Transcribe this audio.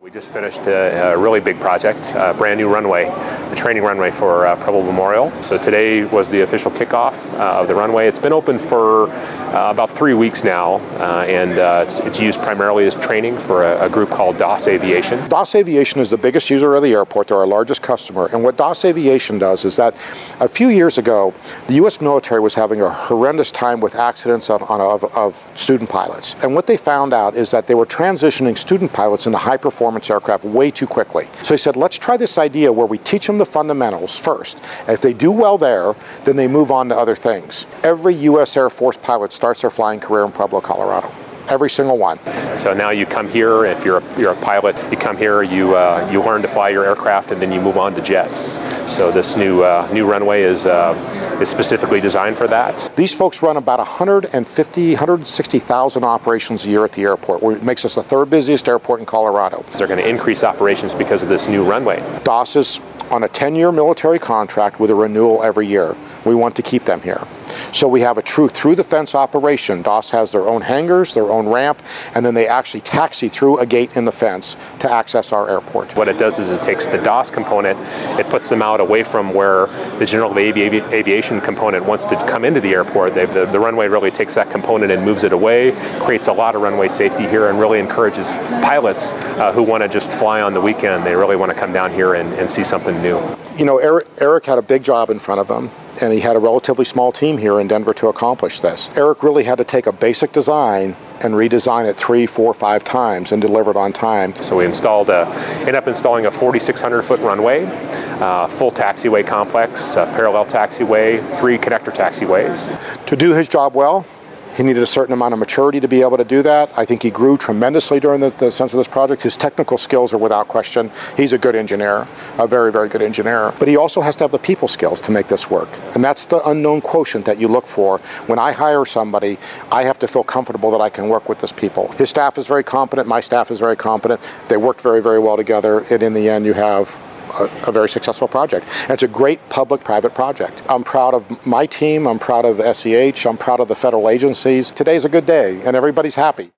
We just finished a, a really big project, a brand new runway, a training runway for uh, Pueblo Memorial. So today was the official kickoff uh, of the runway. It's been open for uh, about three weeks now, uh, and uh, it's, it's, used primarily as training for a, a, group called DOS Aviation. DOS Aviation is the biggest user of the airport. They're our largest customer. And what DOS Aviation does is that a few years ago, the U.S. military was having a horrendous time with accidents of, of, of student pilots. And what they found out is that they were transitioning student pilots into high performance performance aircraft way too quickly. So he said, let's try this idea where we teach them the fundamentals first. And if they do well there, then they move on to other things. Every U.S. Air Force pilot starts their flying career in Pueblo, Colorado every single one. So now you come here, if you're a, you're a pilot, you come here, you, uh, you learn to fly your aircraft, and then you move on to jets. So this new uh, new runway is uh, is specifically designed for that. These folks run about 150, 160,000 operations a year at the airport, which makes us the third busiest airport in Colorado. So They're going to increase operations because of this new runway. DOS is on a 10-year military contract with a renewal every year. We want to keep them here. So we have a true through the fence operation. DOS has their own hangars, their own ramp, and then they actually taxi through a gate in the fence to access our airport. What it does is it takes the DOS component, it puts them out away from where the general avi aviation component wants to come into the airport. The, the, runway really takes that component and moves it away, creates a lot of runway safety here, and really encourages pilots uh, who want to just fly on the weekend. They really want to come down here and, and see something new. You know, Eric, Eric had a big job in front of him and he had a relatively small team here in Denver to accomplish this. Eric really had to take a basic design and redesign it three, four, five times and deliver it on time. So we installed a, ended up installing a 4,600 foot runway, uh, full taxiway complex, parallel taxiway, three connector taxiways. To do his job well, he needed a certain amount of maturity to be able to do that. I think he grew tremendously during the, the sense of this project. His technical skills are without question. He's a good engineer, a very, very good engineer. But he also has to have the people skills to make this work. And that's the unknown quotient that you look for. When I hire somebody, I have to feel comfortable that I can work with this people. His staff is very competent. My staff is very competent. They worked very, very well together. And in the end, you have a, very successful project. And it's a great public-private project. I'm proud of my team, I'm proud of SEH, I'm proud of the federal agencies. Today's a good day and everybody's happy.